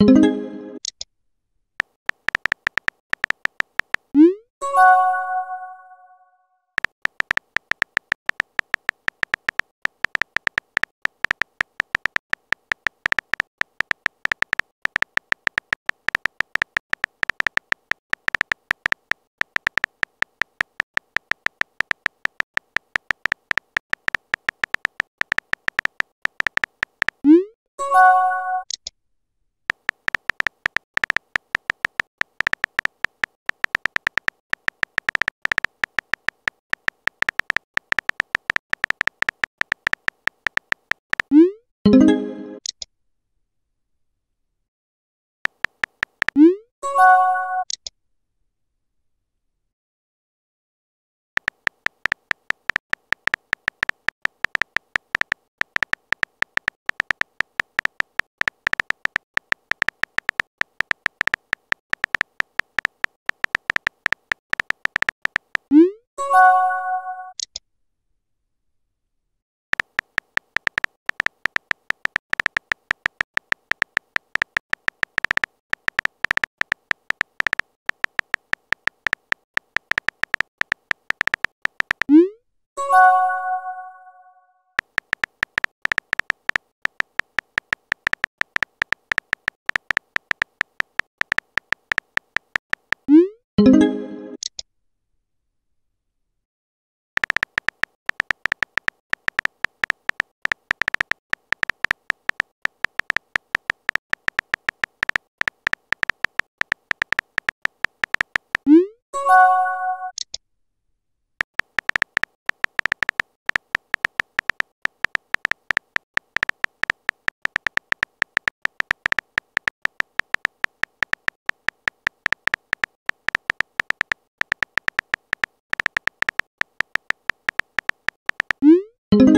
you thank you.